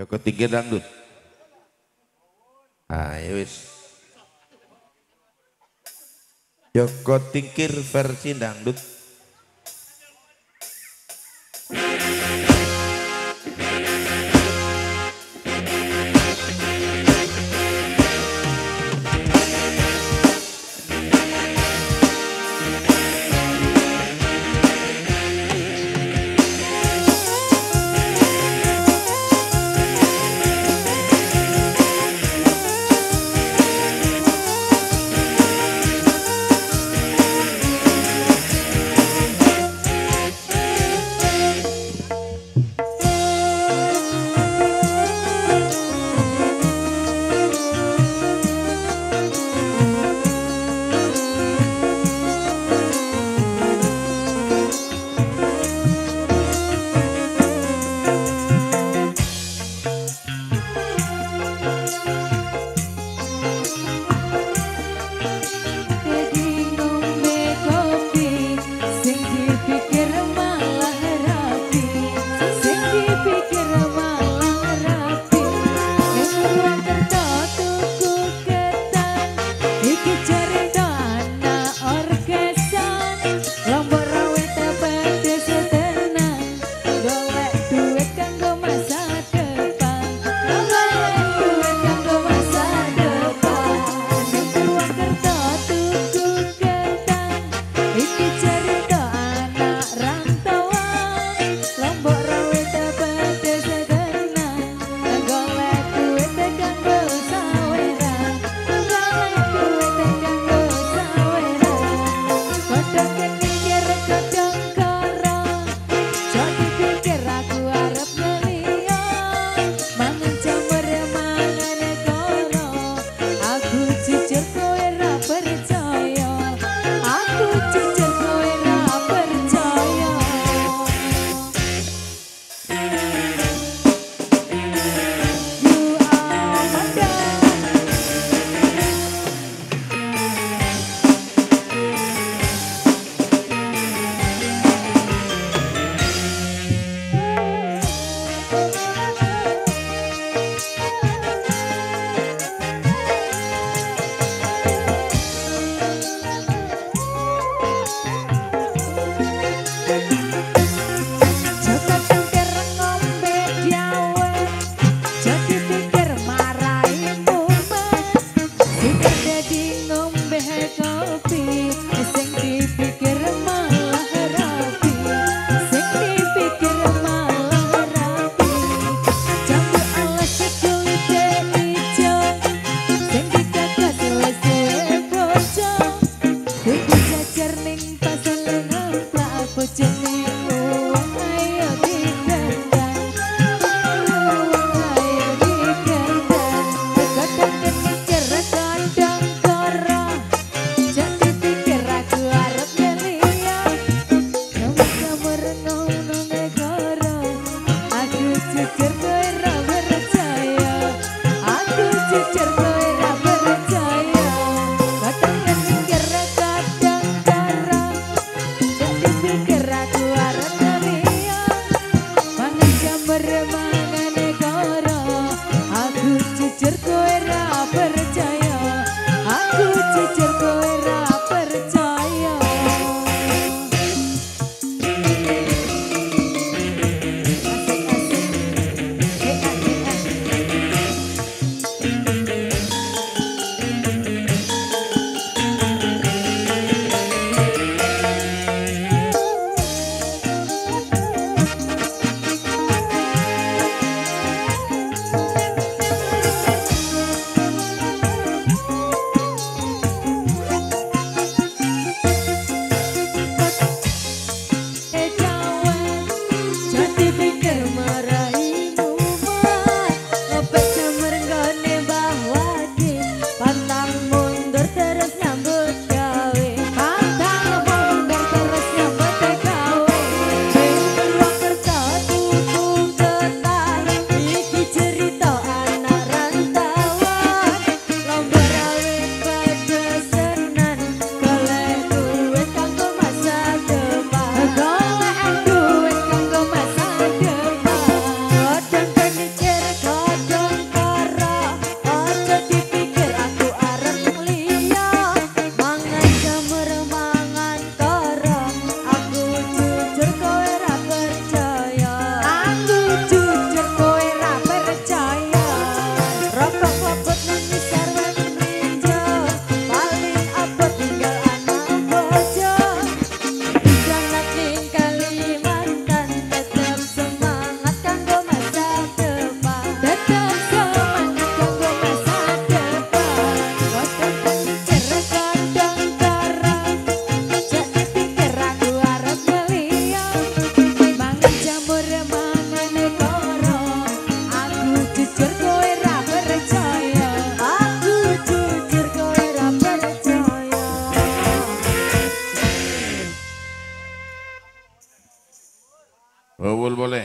Joko Tingkir dangdut. Ayo wis. Joko Tingkir versi dangdut. Kita di ngombe kopi কবুল বলে